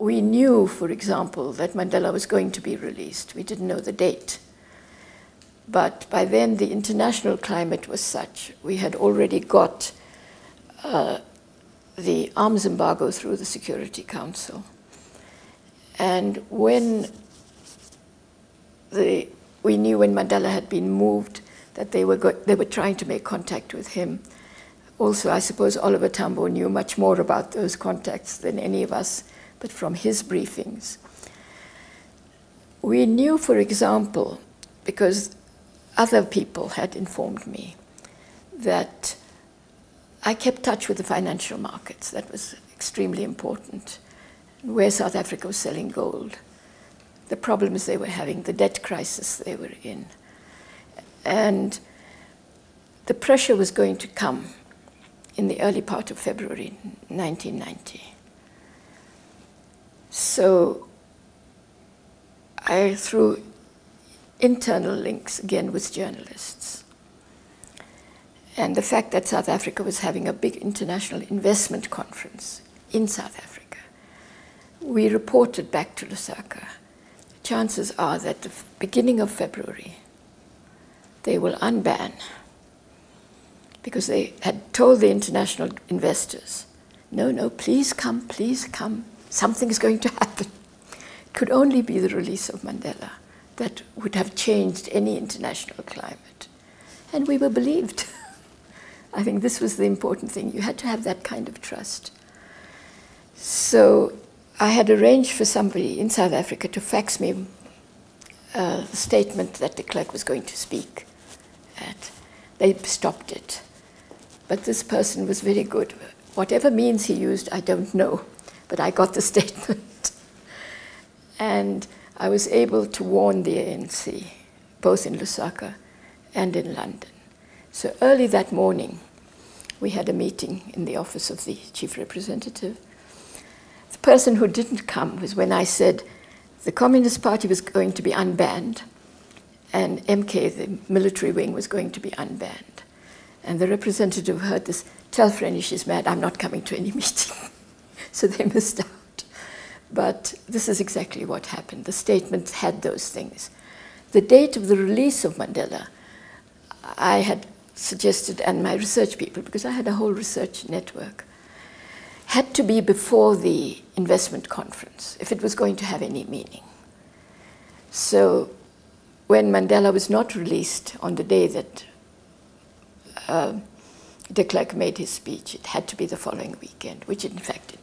we knew, for example, that Mandela was going to be released. We didn't know the date. But by then, the international climate was such. We had already got uh, the arms embargo through the Security Council. And when the, we knew when Mandela had been moved that they were, they were trying to make contact with him. Also, I suppose Oliver Tambo knew much more about those contacts than any of us, but from his briefings. We knew, for example, because other people had informed me, that I kept touch with the financial markets. That was extremely important. Where South Africa was selling gold, the problems they were having, the debt crisis they were in. And the pressure was going to come in the early part of February 1990. So I, through internal links, again with journalists, and the fact that South Africa was having a big international investment conference in South Africa, we reported back to Lusaka. Chances are that the beginning of February, they will unban because they had told the international investors, no, no, please come, please come. Something is going to happen. It could only be the release of Mandela that would have changed any international climate. And we were believed. I think this was the important thing. You had to have that kind of trust. So I had arranged for somebody in South Africa to fax me uh, a statement that de Klerk was going to speak at. They stopped it. But this person was very good. Whatever means he used, I don't know. But I got the statement. and I was able to warn the ANC, both in Lusaka and in London. So early that morning, we had a meeting in the office of the chief representative. The person who didn't come was when I said the Communist Party was going to be unbanned and MK, the military wing, was going to be unbanned. And the representative heard this, tell Frene she's mad, I'm not coming to any meeting. so they missed out. But this is exactly what happened. The statement had those things. The date of the release of Mandela, I had suggested, and my research people, because I had a whole research network, had to be before the investment conference if it was going to have any meaning. So when Mandela was not released on the day that uh, de Klerk made his speech, it had to be the following weekend, which in fact it.